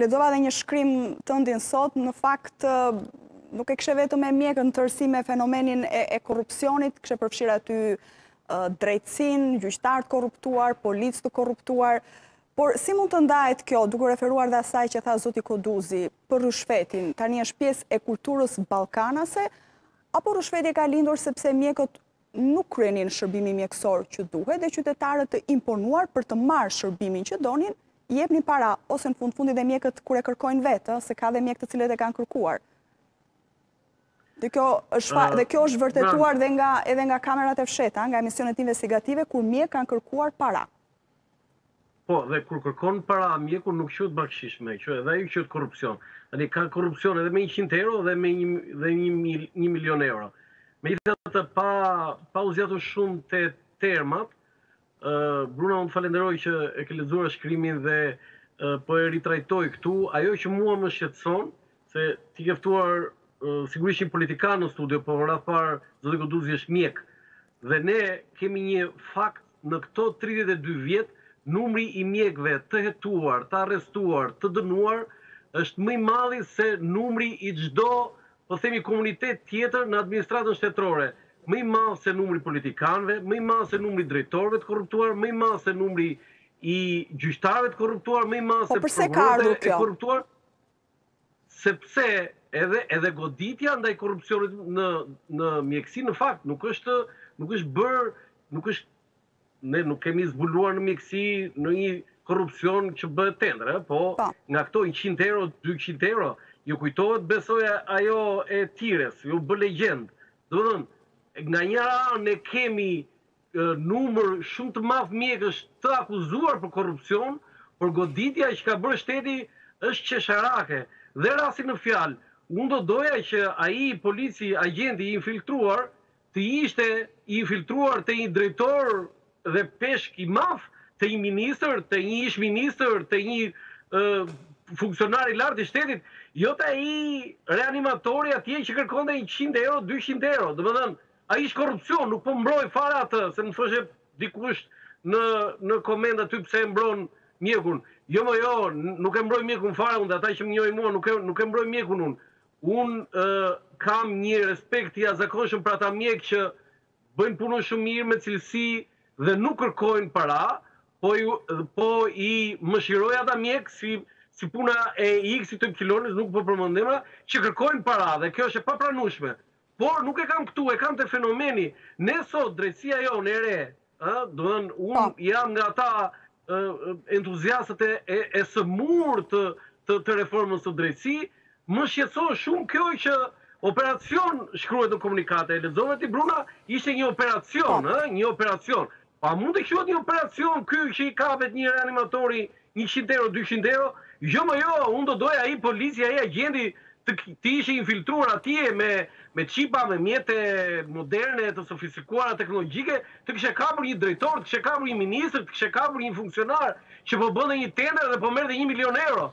Lexova dhe një shkrim tëndin sot, në fakt nuk e kishe vetëm me mjekët, në tërësi me fenomenin e korrupsionit, kishe përfshirë aty drejtësinë, gjyqtarë të korruptuar, policë të korruptuar, por si mund të ndahet kjo, duke iu referuar dhe asaj që tha zoti Koduzi, për ryshfetin, tani është pjesë e kulturës ballkanase, apo ryshfeti ka lindur sepse mjekët nuk kryenin shërbimin mjekësor që duhet dhe qytetarët të imponuar për të marrë shërbimin që donin, i jepnin para ose në fund fundi dhe mjekët kur e kërkojnë vetë, se ka dhe mjekë të cilët e kanë kërkuar. Dhe kjo është, dhe kjo është vërtetuar dhe nga, edhe nga kamerat e fshehta, nga emisionet investigative, kur mjekë kanë kërkuar para. Po dhe kur kërkon para mjeku nuk quhet bakshish më, se edhe ai quhet korrupsion. Tani ka korrupsion edhe me 100 euro dhe me një, edhe një mil, një milion euro. Megjithatë pa pa u zgjatur shumë te termat, ë Bruna unë të falenderoj që e ke lexuar shkrimin dhe ë, po e ritrajtoj këtu, ajo që mua më shqetëson Se ti ke ftuar sigurisht një politikan në studio, por radhë të parë zoti Koduzi është mjek. Dhe ne kemi një fakt në këto 32 vjet, numri i mjekëve të hetuar, të arrestuar, të dënuar është më i madhi se numri i çdo, po themi komunitet tjetër në administratën shtetërore më i madh se numri i politikanëve, më i madh se numri i drejtorëve të korruptuar, më i madh se numri i gjyqtarëve të korruptuar, më i madh po se përse ka ardhur kjo? Sepse edhe edhe goditja ndaj korrupsionit në në mjekësi në fakt nuk është nuk është bërë nuk është ne nuk kemi zbuluar në mjekësi ndonjë korrupsion që bëhet me tender, ë, po, po nga këto 100 euro, 200 euro, ju kujtohet besoj ajo e Tires, u bë legjendë. Domethënë, nga njëra anë ne kemi numër shumë të madh mjekësh të akuzuar për korrupsion, por goditja që ka bërë shteti është qesharake. Dhe rasti në fjalë, unë do doja që ai polici, agjenti i infiltruar, të ishte i infiltruar te një drejtor dhe peshk i madh, te një ministër, te një ish ministër, te një funksionar i lartë i shtetit, jo te ai reanimatori atje që kërkonte njëqind euro, dyqind euro. Domethënë, Ai është korrupsion, nuk po mbroj fare atë, se më thoshte dikush në në komente aty pse e mbron mjekun. Jo mo jo, nuk e mbroj mjekun fare unë, dhe ata që më njohin mua nuk e nuk e mbroj mjekun unë. Unë ë kam një respekt të jashtëzakonshëm për ata mjekë që bëjnë punën shumë mirë me cilësi dhe nuk kërkojnë para, po i po i mëshiroj ata mjekë si si puna e X-it të Y-it, nuk po përmend emra, që kërkojnë para dhe kjo është e papranueshme. Por nuk e kam këtu, e kam te fenomeni. Ne sot drejtësia jonë e re, ë, do të thënë unë po. jam nga ata entuziastët e e, e sëmurë të të, të reformës së drejtësisë, më shqetëson shumë kjo që operacion shkruhet në komunikate. E lexove ti Bruna, ishte një operacion, po. ë, një operacion. A mund të quhet një operacion ky që i kapet një reanimatori njëqind euro dyqind euro? Jo më jo, unë do doja ai polici, ai agjenti të të ishte infiltruar atje me me çipa, me mjete moderne të sofistikuara teknologjike, të kishte kapur një drejtor, të kishte kapur një ministër, të kishte kapur një funksionar që po bënte një tender dhe po merrte një milion euro.